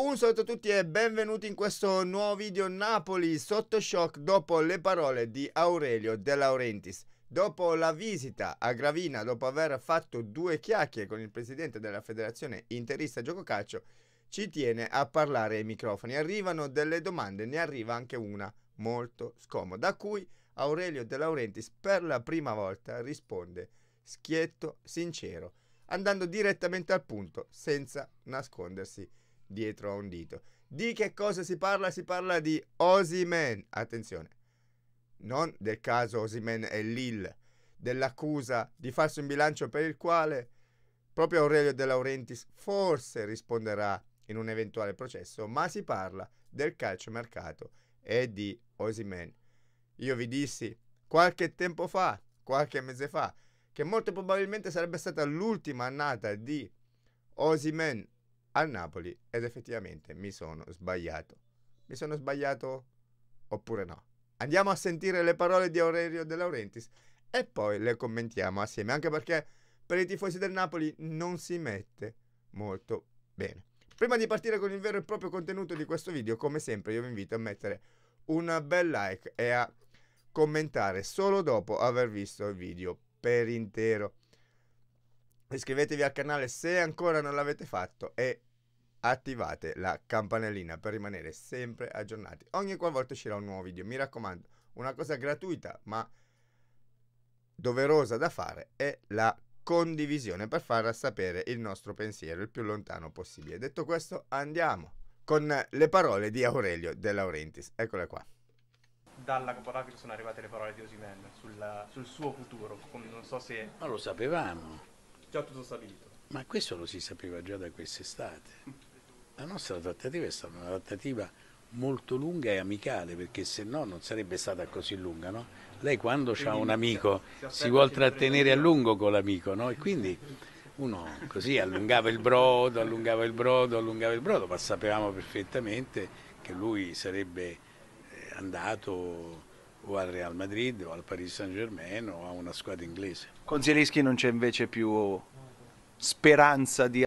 Un saluto a tutti e benvenuti in questo nuovo video Napoli sotto shock dopo le parole di Aurelio De Laurentiis. Dopo la visita a Gravina, dopo aver fatto due chiacchiere con il presidente della federazione interista gioco calcio, ci tiene a parlare ai microfoni. Arrivano delle domande, ne arriva anche una molto scomoda, da cui Aurelio De Laurentiis per la prima volta risponde schietto, sincero, andando direttamente al punto, senza nascondersi dietro a un dito. Di che cosa si parla? Si parla di Osimen. Attenzione, non del caso Osimen e Lille, dell'accusa di falso in bilancio per il quale proprio Aurelio De Laurentiis forse risponderà in un eventuale processo, ma si parla del calciomercato e di Osimen. Io vi dissi qualche tempo fa, qualche mese fa, che molto probabilmente sarebbe stata l'ultima annata di Osimen al Napoli ed effettivamente mi sono sbagliato. Mi sono sbagliato oppure no? Andiamo a sentire le parole di Aurelio De Laurentiis e poi le commentiamo assieme, anche perché per i tifosi del Napoli non si mette molto bene. Prima di partire con il vero e proprio contenuto di questo video, come sempre io vi invito a mettere un bel like e a commentare solo dopo aver visto il video per intero. Iscrivetevi al canale se ancora non l'avete fatto e attivate la campanellina per rimanere sempre aggiornati ogni qualvolta uscirà un nuovo video. Mi raccomando, una cosa gratuita ma doverosa da fare è la condivisione per far sapere il nostro pensiero il più lontano possibile. Detto questo, andiamo con le parole di Aurelio De Laurentiis. Eccole qua. Dalla Copa sono arrivate le parole di Osimen sul, sul suo futuro, non so se... Ma lo sapevamo. Già tutto stabilito. Ma questo lo si sapeva già da quest'estate. La nostra trattativa è stata una trattativa molto lunga e amicale perché se no non sarebbe stata così lunga, no? Lei quando ha un amico si vuole trattenere a lungo con l'amico, no? E quindi uno così allungava il brodo, allungava il brodo, allungava il brodo, ma sapevamo perfettamente che lui sarebbe eh, andato o al Real Madrid o al Paris Saint Germain o a una squadra inglese. Con Zielinski non c'è invece più speranza di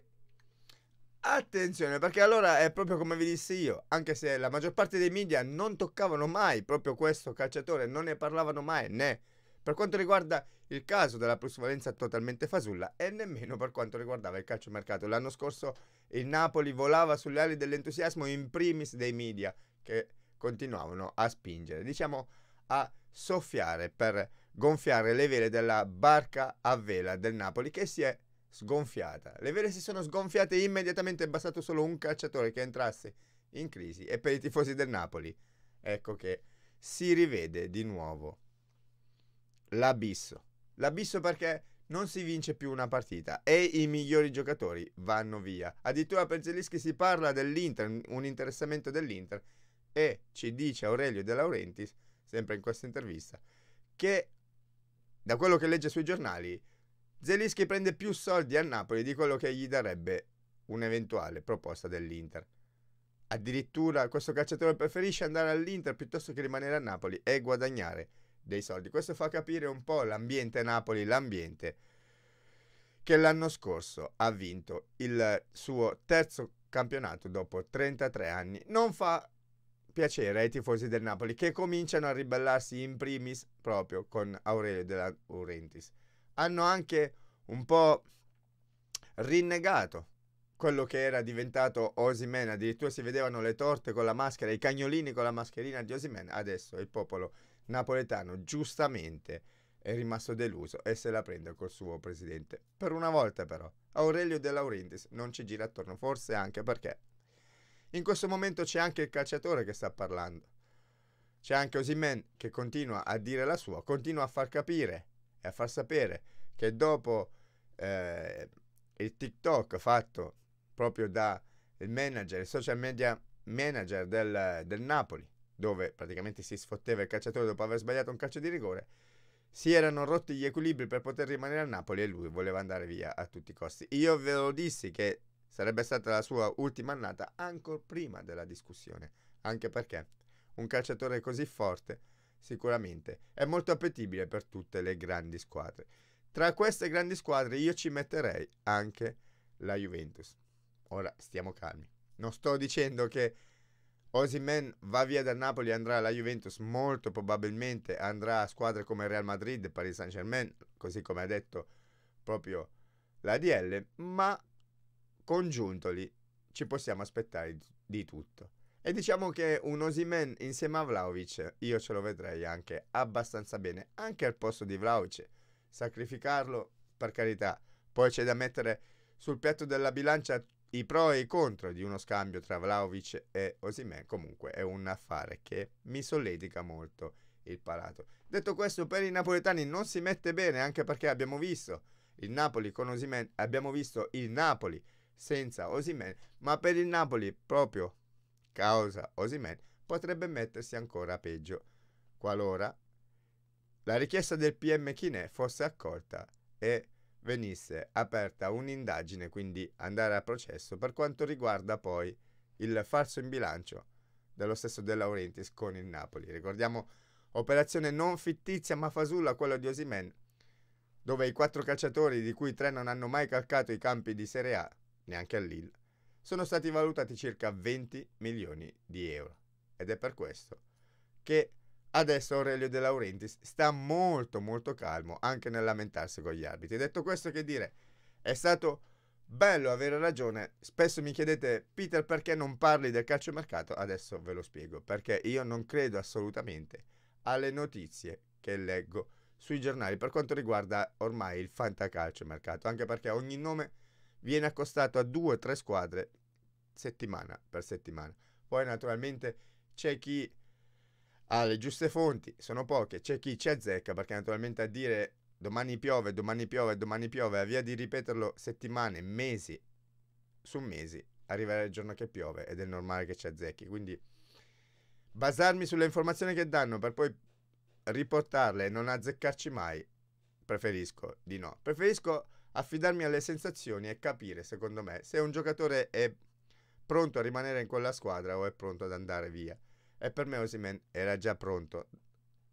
Attenzione, perché allora è proprio come vi dissi io, anche se la maggior parte dei media non toccavano mai proprio questo calciatore, non ne parlavano mai, né per quanto riguarda il caso della plusvalenza totalmente fasulla e nemmeno per quanto riguardava il calciomercato. L'anno scorso il Napoli volava sulle ali dell'entusiasmo in primis dei media che continuavano a spingere, diciamo a soffiare per gonfiare le vele della barca a vela del Napoli che si è sgonfiata. Le vele si sono sgonfiate immediatamente, è bastato solo un calciatore che entrasse in crisi e per i tifosi del Napoli ecco che si rivede di nuovo l'abisso. L'abisso perché non si vince più una partita e i migliori giocatori vanno via. Addirittura per Zelischi si parla dell'Inter, un interessamento dell'Inter e ci dice Aurelio De Laurentiis, sempre in questa intervista, che da quello che legge sui giornali Zelischi prende più soldi a Napoli di quello che gli darebbe un'eventuale proposta dell'Inter. Addirittura questo calciatore preferisce andare all'Inter piuttosto che rimanere a Napoli e guadagnare dei soldi. Questo fa capire un po' l'ambiente Napoli, l'ambiente che l'anno scorso ha vinto il suo terzo campionato dopo 33 anni. Non fa piacere ai tifosi del Napoli che cominciano a ribellarsi in primis proprio con Aurelio De Laurentiis. Hanno anche un po' rinnegato quello che era diventato Osimen, addirittura si vedevano le torte con la maschera, i cagnolini con la mascherina di Osimen, adesso il popolo napoletano giustamente è rimasto deluso e se la prende col suo presidente. Per una volta però, Aurelio De Laurentiis non ci gira attorno, forse anche perché in questo momento c'è anche il calciatore che sta parlando. C'è anche Osimen che continua a dire la sua, continua a far capire e a far sapere che dopo eh, il TikTok fatto proprio da il manager, il social media manager del, del Napoli, dove praticamente si sfotteva il calciatore dopo aver sbagliato un calcio di rigore, si erano rotti gli equilibri per poter rimanere a Napoli e lui voleva andare via a tutti i costi. Io ve lo dissi che sarebbe stata la sua ultima annata ancora prima della discussione, anche perché un calciatore così forte sicuramente è molto appetibile per tutte le grandi squadre. Tra queste grandi squadre io ci metterei anche la Juventus. Ora stiamo calmi. Non sto dicendo che Osimen va via dal Napoli e andrà alla Juventus, molto probabilmente andrà a squadre come Real Madrid, Paris Saint Germain, così come ha detto proprio la DL, ma congiuntoli ci possiamo aspettare di tutto. E diciamo che un Osimen insieme a Vlaovic io ce lo vedrei anche abbastanza bene, anche al posto di Vlaovic. Sacrificarlo, per carità, poi c'è da mettere sul piatto della bilancia i pro e i contro di uno scambio tra Vlaovic e Osimen. Comunque è un affare che mi solletica molto il palato. Detto questo, per i napoletani non si mette bene, anche perché abbiamo visto il Napoli con Osimen, abbiamo visto il Napoli senza Osimen, ma per il Napoli proprio causa Osimen, potrebbe mettersi ancora peggio qualora la richiesta del PM Chinè fosse accolta e venisse aperta un'indagine, quindi andare a processo per quanto riguarda poi il falso in bilancio dello stesso De Laurentiis con il Napoli. Ricordiamo operazione non fittizia ma fasulla quella di Osimen, dove i quattro calciatori di cui tre non hanno mai calcato i campi di Serie A, neanche a Lille, sono stati valutati circa 20 milioni di euro. Ed è per questo che adesso Aurelio De Laurentiis sta molto molto calmo anche nel lamentarsi con gli arbitri. Detto questo che dire, è stato bello avere ragione. Spesso mi chiedete Peter perché non parli del calciomercato? Adesso ve lo spiego, perché io non credo assolutamente alle notizie che leggo sui giornali per quanto riguarda ormai il fantacalcio mercato, anche perché ogni nome viene accostato a due o tre squadre settimana per settimana. Poi naturalmente c'è chi ha le giuste fonti, sono poche, c'è chi ci azzecca perché naturalmente a dire domani piove, domani piove, domani piove, a via di ripeterlo settimane, mesi su mesi, arriverà il giorno che piove ed è normale che ci azzecchi. Quindi basarmi sulle informazioni che danno per poi riportarle e non azzeccarci mai, preferisco di no. Preferisco affidarmi alle sensazioni e capire, secondo me, se un giocatore è pronto a rimanere in quella squadra o è pronto ad andare via. E per me Osimen era già pronto,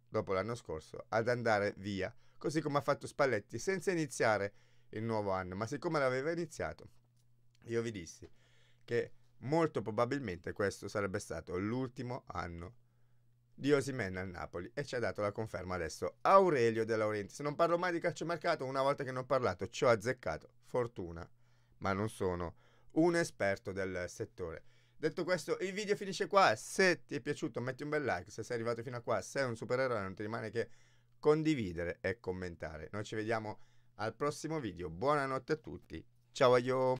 dopo l'anno scorso, ad andare via, così come ha fatto Spalletti, senza iniziare il nuovo anno. Ma siccome l'aveva iniziato, io vi dissi che molto probabilmente questo sarebbe stato l'ultimo anno di Osimen al Napoli e ci ha dato la conferma adesso Aurelio De Laurentiis. Non parlo mai di calciomercato, una volta che ne ho parlato ci ho azzeccato, fortuna, ma non sono un esperto del settore. Detto questo, il video finisce qua. Se ti è piaciuto, metti un bel like. Se sei arrivato fino a qua, sei un supereroe, non ti rimane che condividere e commentare. Noi ci vediamo al prossimo video. Buonanotte a tutti. Ciao a io.